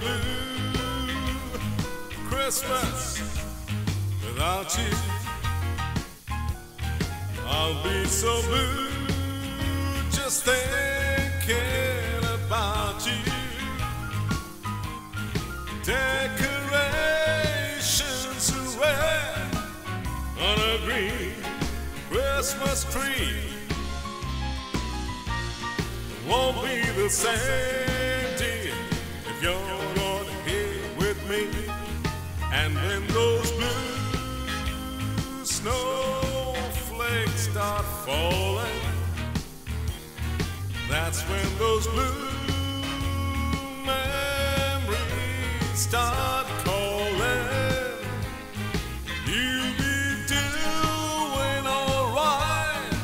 blue Christmas without you. I'll be so blue just thinking about you. Decorations red on a green Christmas tree. Won't be the same, dear, if you're start falling, that's when those blue memories start calling. You'll be doing alright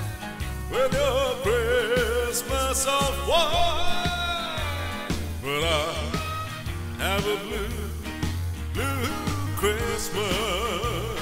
with your Christmas of white. But I have a blue, blue Christmas.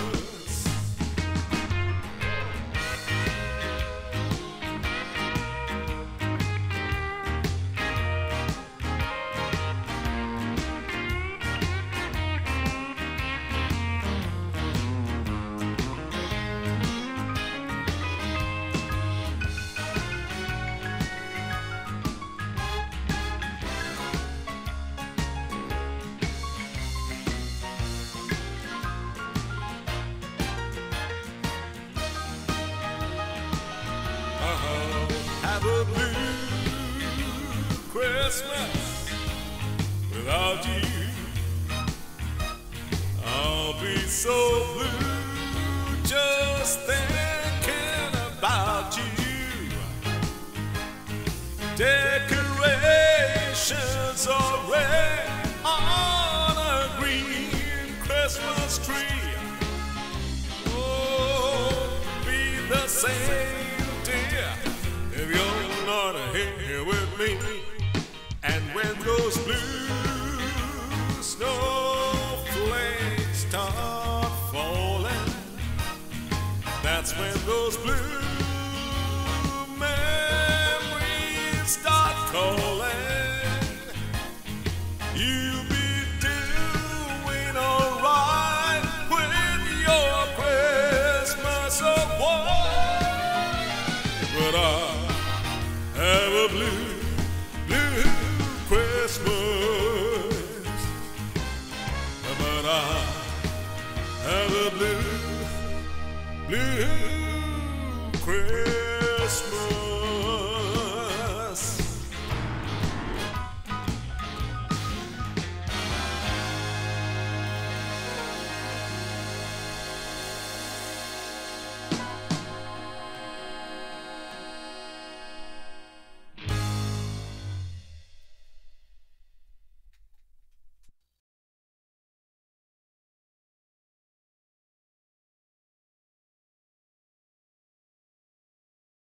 A blue Christmas without you. I'll be so blue just thinking about you. Decorations are red you're here with me. And when those blue snowflakes start falling, that's when those blue memories start calling. You'll be doing alright with your Christmas of blue, blue Christmas. But I have a blue, blue Christmas.